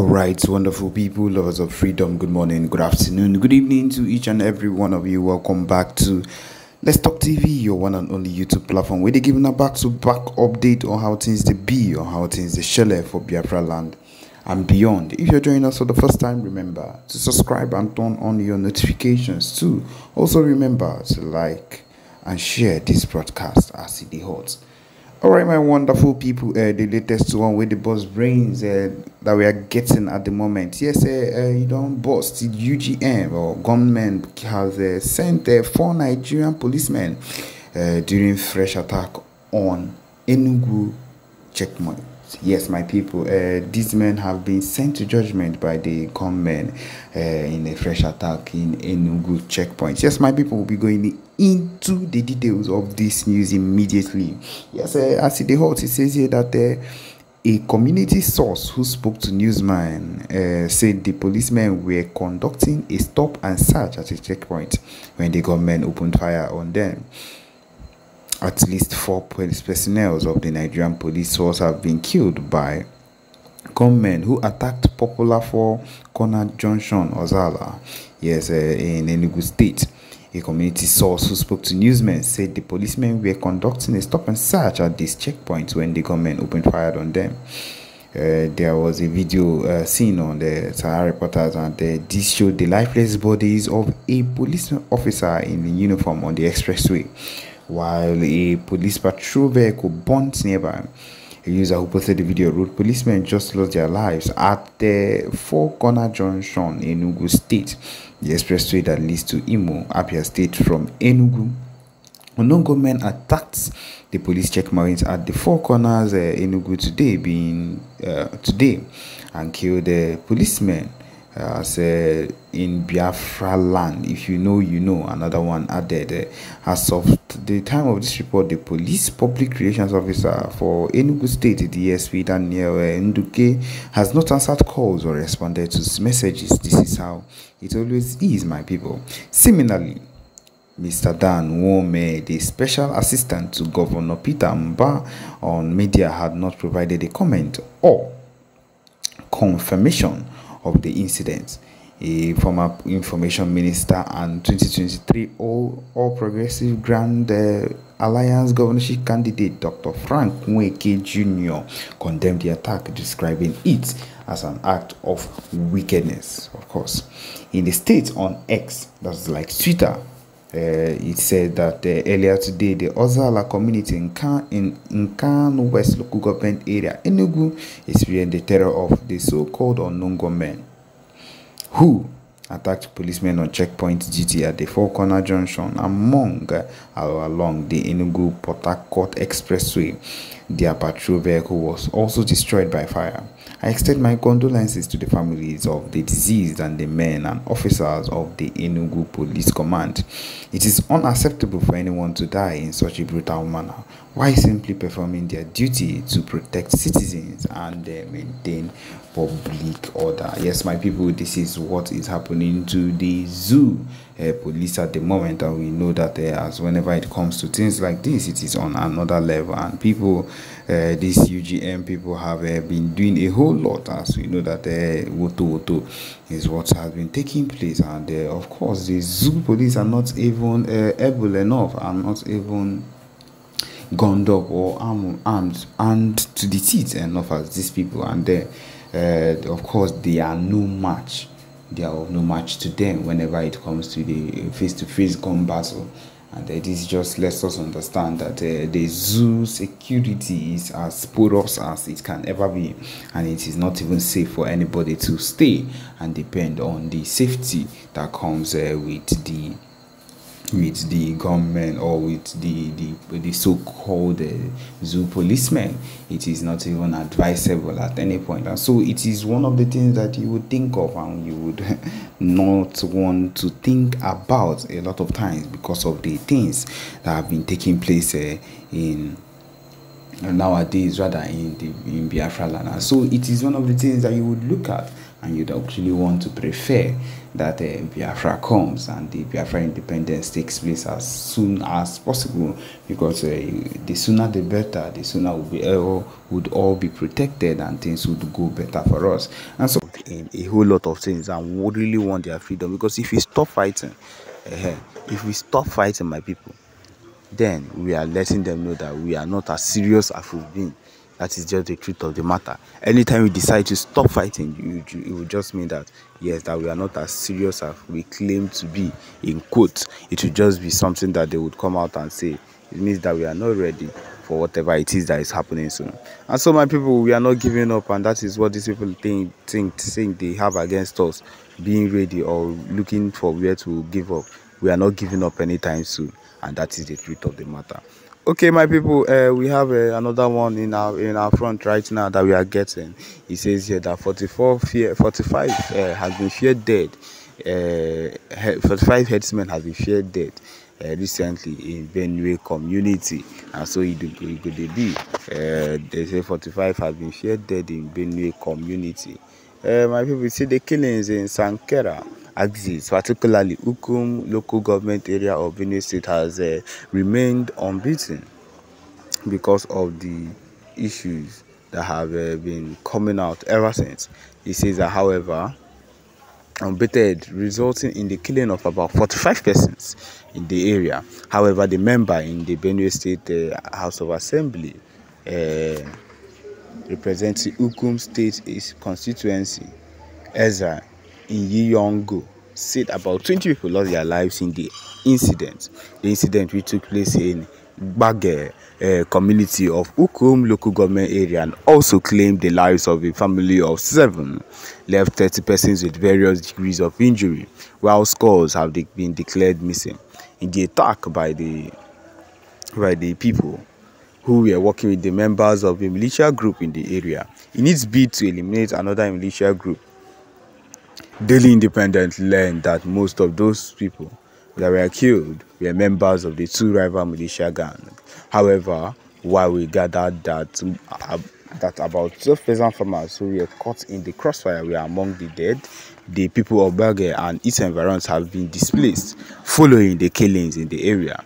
All right, wonderful people, lovers of freedom. Good morning, good afternoon, good evening to each and every one of you. Welcome back to Let's Talk TV, your one and only YouTube platform where they're giving a back to back update on how things they be or how things they shell for Biafra land and beyond. If you're joining us for the first time, remember to subscribe and turn on your notifications too. Also, remember to like and share this broadcast as it hot. All right, my wonderful people, uh, the latest one with the boss brains uh, that we are getting at the moment. Yes, uh, uh, you don't boss the UGM or gunmen has uh, sent uh, four Nigerian policemen uh, during fresh attack on Enugu checkpoint. Yes, my people, uh, these men have been sent to judgment by the gunmen uh, in a fresh attack in Enugu checkpoint. Yes, my people will be going into the details of this news immediately. Yes, uh, as it holds, it says here that uh, a community source who spoke to Newsman uh, said the policemen were conducting a stop and search at a checkpoint when the gunmen opened fire on them. At least four police personnel of the Nigerian police force have been killed by gunmen who attacked Popular Four Corner Junction, Ozalla, yes, uh, in Enugu State. A community source who spoke to newsmen said the policemen were conducting a stop and search at this checkpoint when the gunmen opened fire on them. Uh, there was a video uh, seen on the Sahara reporters, and uh, this showed the lifeless bodies of a police officer in uniform on the expressway while a police patrol vehicle burnt nearby. A user who posted the video wrote, Policemen just lost their lives at the Four Corner Junction in Enugu State, the expressway that leads to Imo, Abia State from Enugu. Unknown gunmen attacked the police checkpoints at the Four Corners uh, Enugu today, being uh, today, and killed the policemen uh, in Biafra land. If you know, you know. Another one added. Uh, as of the time of this report, the police public relations officer for Enugu State, DSP Daniel uh, Ndukwe, has not answered calls or responded to messages. This is how it always is, my people. Similarly, Mr. Dan Nwomeh, the special assistant to Governor Peter Mbah on media, had not provided a comment or confirmation of the incident. A former information minister and 2023 All, All Progressive Grand uh, Alliance governorship candidate Dr. Frank Nweke Jr. condemned the attack, describing it as an act of wickedness, of course. In the state on X, that's like Twitter, uh, it said that uh, earlier today, the Ozalla community in, Kan, in, in Kan West local government area, Enugu, experienced the terror of the so-called unknown gunmen who attacked policemen on checkpoint duty at the Four Corner Junction among uh, along the Enugu Port Harcourt Expressway. Their patrol vehicle was also destroyed by fire. I extend my condolences to the families of the deceased and the men and officers of the Enugu Police Command. It is unacceptable for anyone to die in such a brutal manner while simply performing their duty to protect citizens and uh, maintain public order. Yes, my people, this is what is happening to the zoo uh, police at the moment, and we know that uh, as whenever it comes to things like this, it is on another level, and people, uh, these UGM people have uh, been doing a whole lot, as we know that uh, Woto Woto is what has been taking place, and of course, the zoo police are not even able enough, and not even gunned up or armed, armed and to the teeth enough as these people and uh, uh, of course they are no match. They are of no match to them whenever it comes to the face-to-face gun battle. And uh, this just lets us understand that uh, the zoo security is as porous as it can ever be and it is not even safe for anybody to stay and depend on the safety that comes uh, with the with the government or with the the, the so-called uh, zoo policemen it is not even advisable at any point and so it is one of the things that you would think of and you would not want to think about a lot of times because of the things that have been taking place uh, in nowadays rather in the in Biafra land. And so it is one of the things that you would look at and you'd actually want to prefer that uh, Biafra comes and the Biafra independence takes place as soon as possible because uh, the sooner the better, the sooner we be, uh, would all be protected and things would go better for us. And so, in a whole lot of things, and would really want their freedom because if we stop fighting, uh, if we stop fighting, my people, then we are letting them know that we are not as serious as we've been that is just the truth of the matter. Anytime we decide to stop fighting, you, you, it will just mean that yes, that we are not as serious as we claim to be. In quotes, it will just be something that they would come out and say. It means that we are not ready for whatever it is that is happening soon. And so, my people, we are not giving up, and that is what these people think think think they have against us, being ready or looking for where to give up. We are not giving up anytime soon, and that is the truth of the matter okay my people uh, we have uh, another one in our in our front right now that we are getting. He says here that 44 fear 45 uh, has been feared dead. Uh, 45 headsmen have been feared dead uh, recently in Benue community. And so it, it could be uh, they say 45 have been feared dead in Benue community. Uh, my people see the killings in Sankera axis, particularly Ukum local government area of Benue State, has uh, remained unbeaten because of the issues that have uh, been coming out ever since. He says that, however, unbeaten, resulting in the killing of about 45 persons in the area. However, the member in the Benue State uh, House of Assembly uh, representing Ukum State constituency, Ezra Nyiyongo said about 20 people lost their lives in the incident. The incident which took place in Bage uh, community of Ukum local government area and also claimed the lives of a family of seven, left 30 persons with various degrees of injury, while scores have been declared missing. In the attack by the by the people who were working with the members of a militia group in the area in its bid to eliminate another militia group Daily Independent learned that most of those people that were killed were members of the two rival militia gangs. However, while we gathered that uh, that about 12 peasant farmers who were caught in the crossfire were among the dead, the people of Berge and its environs have been displaced following the killings in the area.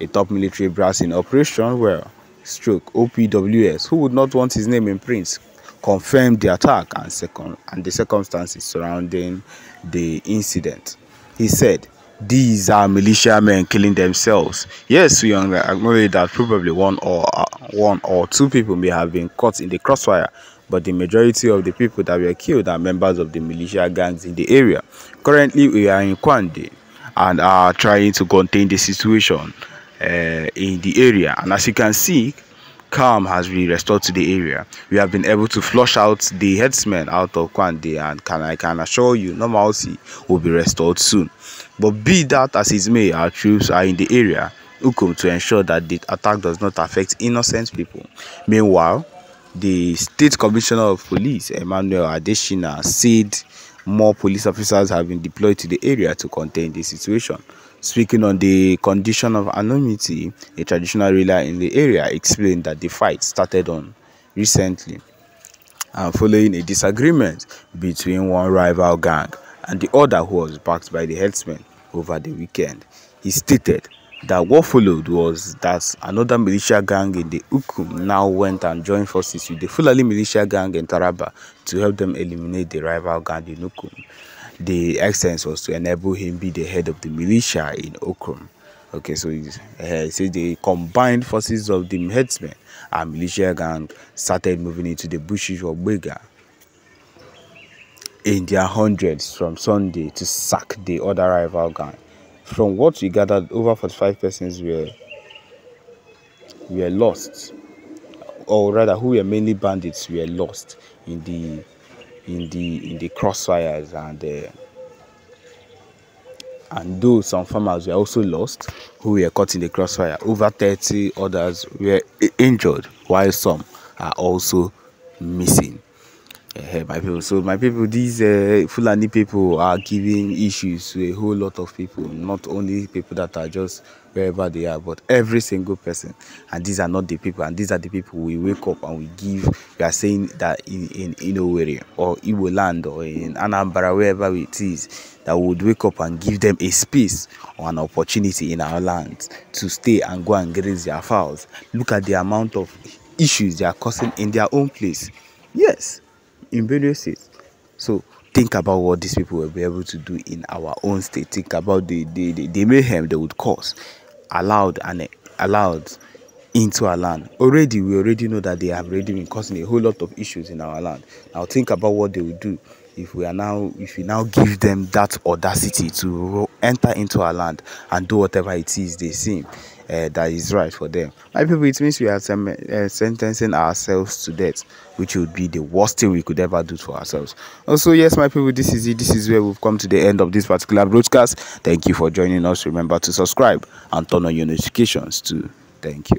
A top military brass in operation Whirl Stroke OPWS, who would not want his name in print, confirmed the attack and, second, and the circumstances surrounding the incident. He said, these are militiamen killing themselves. Yes, we acknowledge that probably one or uh, one or two people may have been caught in the crossfire, but the majority of the people that were killed are members of the militia gangs in the area. Currently, we are in Kwande and are trying to contain the situation uh, in the area. And as you can see, calm has been restored to the area. We have been able to flush out the headsmen out of Kwande and can I can assure you normalcy will be restored soon. But be that as it may, our troops are in the area Ukum to ensure that the attack does not affect innocent people. Meanwhile, the State Commissioner of Police, Emmanuel Adeshina, said more police officers have been deployed to the area to contain the situation. Speaking on the condition of anonymity, a traditional ruler in the area explained that the fight started on recently and following a disagreement between one rival gang and the other who was backed by the herdsmen over the weekend. He stated that what followed was that another militia gang in the Ukum now went and joined forces with the Fulani militia gang in Taraba to help them eliminate the rival gang in Ukum. The essence was to enable him be the head of the militia in Ukum. Okay, so he uh, says the combined forces of the headsmen and militia gang started moving into the bushes of Bega in their hundreds from Sunday to sack the other rival gang from what we gathered, over 45 persons were were lost, or rather, who were mainly bandits were lost in the in the in the crossfires, and uh, and though some farmers were also lost, who were caught in the crossfire, over 30 others were injured, while some are also missing. Uh, my people, so my people, these uh, Fulani people are giving issues to a whole lot of people, not only people that are just wherever they are, but every single person. And these are not the people, and these are the people we wake up and we give. We are saying that in in Inowere or Iwo land or in Anambra, wherever it is, that would wake up and give them a space or an opportunity in our land to stay and go and graze their fowls. Look at the amount of issues they are causing in their own place. Yes in various states. So think about what these people will be able to do in our own state. Think about the the, the, the mayhem they would cause, allowed and allowed into our land. Already, we already know that they have already been causing a whole lot of issues in our land. Now think about what they will do if we are now if we now give them that audacity to enter into our land and do whatever it is they seem uh, that is right for them. My people, it means we are sem- uh, sentencing ourselves to death, which would be the worst thing we could ever do for ourselves. Also, yes, my people, this is it. This is where we've come to the end of this particular broadcast. Thank you for joining us. Remember to subscribe and turn on your notifications too. Thank you.